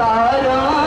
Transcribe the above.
तारा